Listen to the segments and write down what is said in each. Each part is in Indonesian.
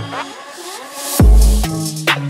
Thank you.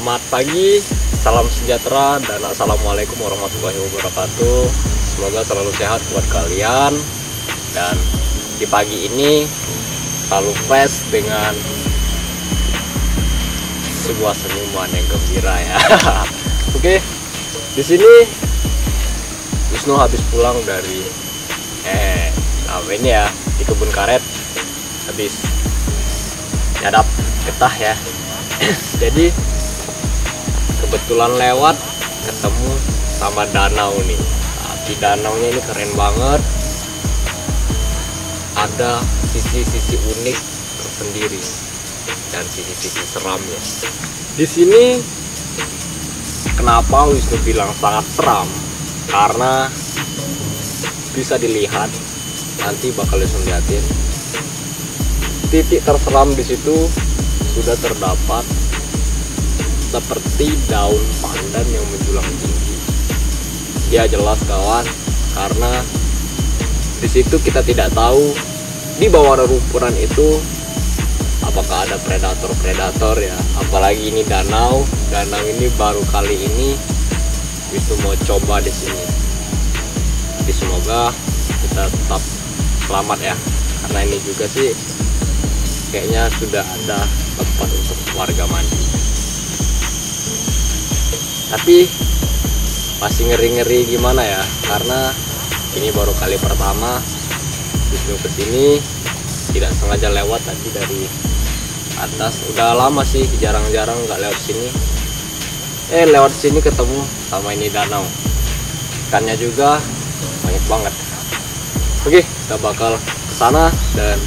Selamat pagi, salam sejahtera dan assalamualaikum warahmatullahi wabarakatuh. Semoga selalu sehat buat kalian dan di pagi ini selalu fresh dengan sebuah senyuman yang gembira ya. Oke, di sini Wisnu habis pulang dari eh apa ya di kebun karet habis nyadap getah ya. Jadi kebetulan lewat ketemu sama danau nih. Nah, di danaunya ini keren banget. Ada sisi-sisi unik tersendiri dan sisi-sisi seramnya di sini kenapa Wisnu bilang sangat seram? Karena bisa dilihat nanti bakal Wisnu liatin titik terseram di situ sudah terdapat seperti daun pandan yang menjulang tinggi. Ya jelas kawan, karena di situ kita tidak tahu di bawah rerumpuran itu apakah ada predator-predator ya. Apalagi ini danau, danau ini baru kali ini itu mau coba di sini. Jadi semoga kita tetap selamat ya, karena ini juga sih kayaknya sudah ada tempat untuk warga mandi tapi masih ngeri-ngeri gimana ya? Karena ini baru kali pertama Wisnu ke sini tidak sengaja lewat tadi dari atas. Udah lama sih jarang-jarang nggak lewat sini. Eh lewat sini ketemu sama ini danau. Ikannya juga banyak banget. Oke kita bakal sana dan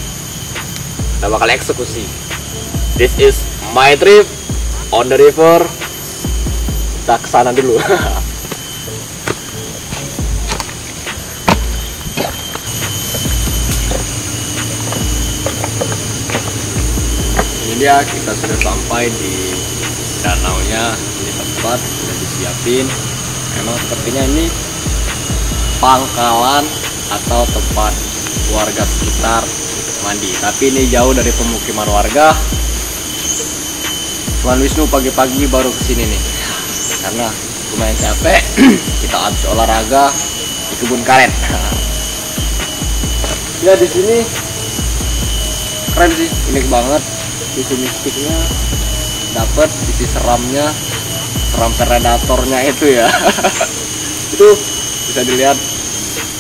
kita bakal eksekusi. This is my trip on the river kita ke sana dulu. Ini dia kita sudah sampai di danau nya ini tempat sudah disiapin. Memang sepertinya ini pangkalan atau tempat warga sekitar mandi. Tapi ini jauh dari pemukiman warga. Tuan Wisnu pagi-pagi baru ke sini nih karena lumayan capek kita habis olahraga di kebun karet. Ya di sini keren sih unik banget. Sisi mistiknya dapat sisi seramnya seram predatornya itu ya. Itu bisa dilihat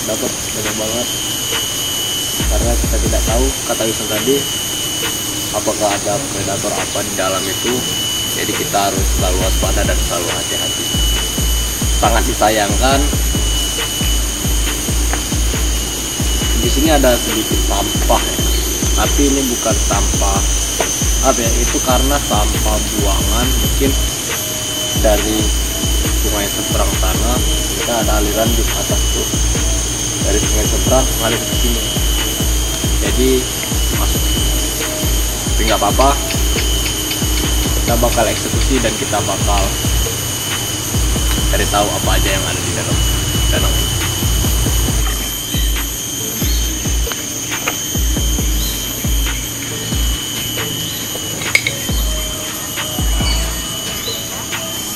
dapat banyak banget. Karena kita tidak tahu kata Wisnu tadi apakah ada predator apa di dalam itu jadi kita harus selalu waspada dan selalu hati-hati. Sangat disayangkan. Di sini ada sedikit sampah ya. Tapi ini bukan sampah. Apa ya? Itu karena sampah buangan mungkin dari sungai seberang sana. Kita ada aliran di atas tuh dari sungai seberang ngalir ke sini. Jadi masuk. Tapi nggak apa-apa kita bakal eksekusi dan kita bakal cari tahu apa aja yang ada di dalam danau ini.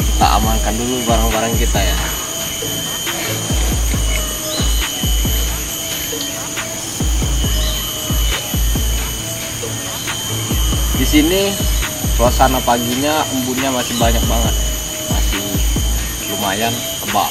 Kita amankan dulu barang-barang kita ya. Di sini suasana paginya embunnya masih banyak banget. Masih lumayan tebal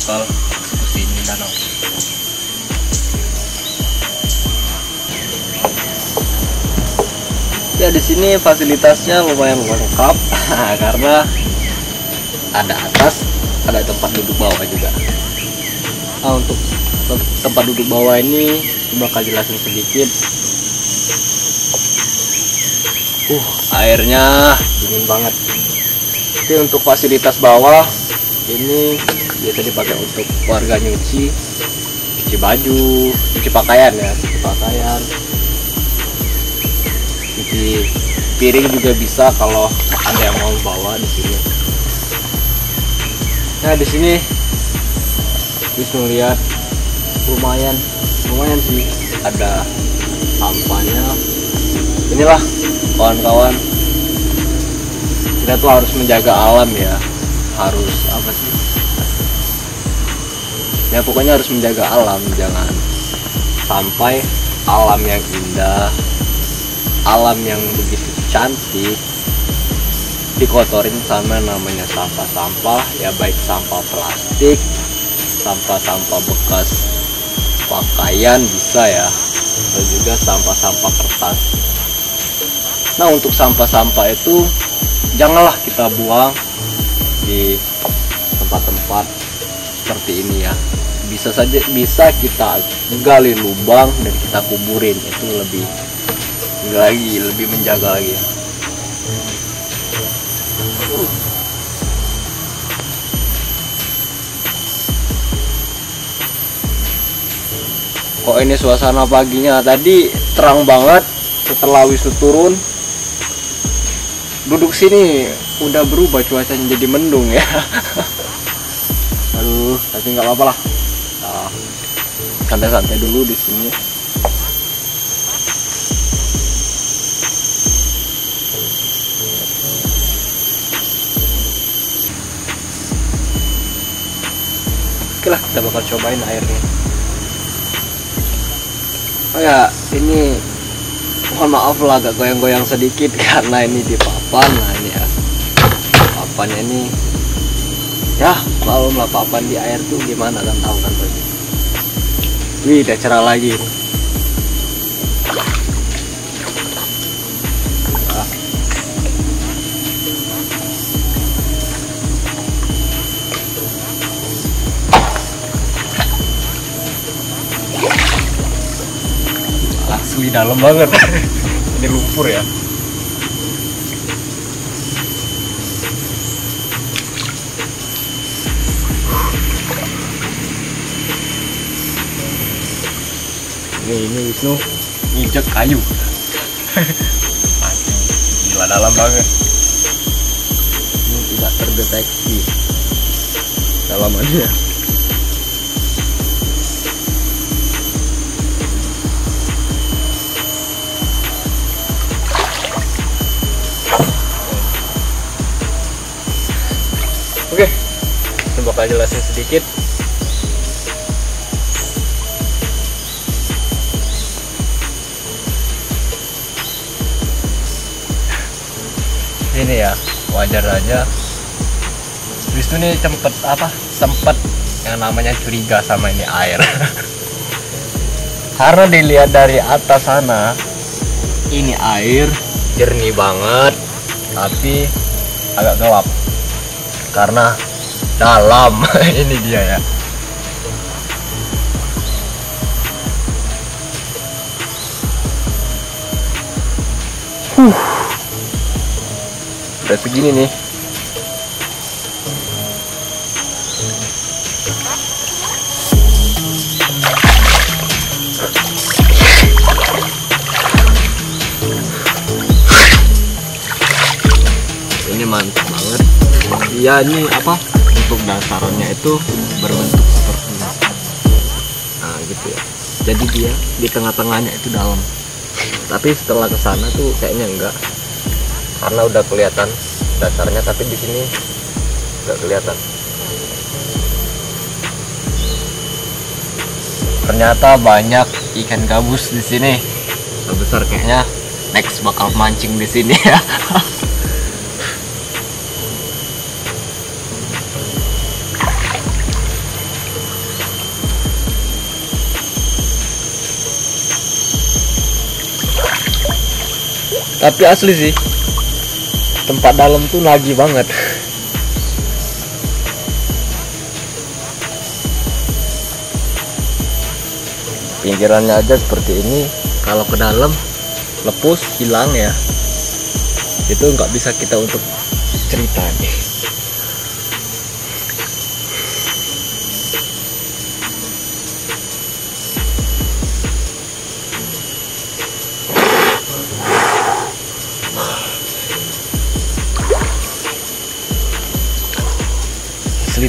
eksekusi ini danau. Ya di sini fasilitasnya lumayan lengkap karena ada atas ada tempat duduk bawah juga. Nah, untuk te- tempat duduk bawah ini bakal jelasin sedikit. Uh airnya dingin banget. Tapi untuk fasilitas bawah ini biasa dipakai untuk warga nyuci cuci baju cuci pakaian ya. Cuci pakaian. Cuci piring juga bisa kalau ada yang mau bawa di sini. Nah di sini bisa lihat lumayan lumayan sih. Ada sampahnya. Inilah kawan-kawan. Kita tuh harus menjaga alam ya. Harus apa sih ya pokoknya harus menjaga alam jangan sampai alam yang indah alam yang begitu cantik dikotorin sama namanya sampah-sampah. Ya baik sampah plastik sampah-sampah bekas pakaian bisa ya atau juga sampah-sampah kertas. Nah untuk sampah-sampah itu janganlah kita buang di tempat-tempat seperti ini ya. Bisa saja bisa kita gali lubang dan kita kuburin. Itu lebih lagi lebih menjaga lagi. Ya kok ini suasana paginya? Tadi terang banget setelah wisnu turun duduk sini udah berubah cuacanya jadi mendung ya tapi nggak apa-apa lah. Nah, santai-santai dulu di sini. Oke lah kita bakal cobain airnya oh ya ini mohon maaf lah agak goyang-goyang sedikit karena ini di papan. Nah ini ya. Papannya ini ya kalau lah papan di air tuh gimana? Kan tahu kan tadi wih udah cerah lagi Ah. asli dalam banget. Ini lumpur ya ini ini Wisnu nginjek kayu. Gila dalam banget. Ini tidak terdeteksi. Dalamannya Oke, kita bakal jelasin sedikit. Ini ya, wajar aja. Wisnu nih sempet apa? Sempet yang namanya curiga sama ini air. Karena dilihat dari atas sana, ini air jernih banget, tapi agak gelap karena dalam ini dia ya udah segini nih. Ini mantap banget. Dia ini apa? Untuk dasarannya itu berbentuk seperti ini. Nah gitu ya. Jadi dia di tengah-tengahnya itu dalam. Tapi setelah ke sana tuh kayaknya enggak karena udah kelihatan dasarnya tapi di sini nggak kelihatan. Ternyata banyak ikan gabus di sini. Besar kayaknya next bakal mancing di sini. Ya tapi asli sih tempat dalam tuh lagi banget. Pinggirannya aja seperti ini. Kalau ke dalam lepus hilang ya. Itu nggak bisa kita untuk cerita nih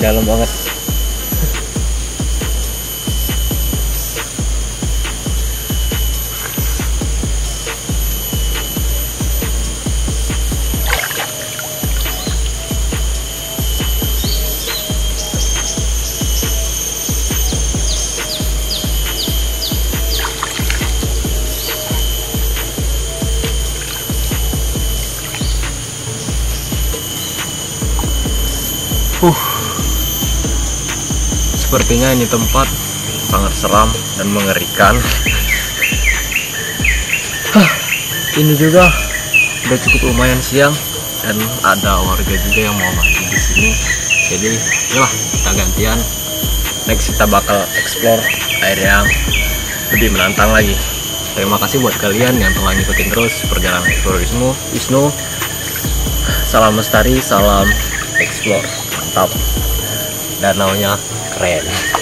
dalam banget Sepertinya ini tempat sangat seram dan mengerikan. Ini juga udah cukup lumayan siang dan ada warga juga yang mau mandi di sini. Jadi, inilah kita gantian. Next kita bakal explore air yang lebih menantang lagi. Terima kasih buat kalian yang telah ngikutin terus perjalanan explore Wisnu. Salam lestari, salam explore mantap danaunya keren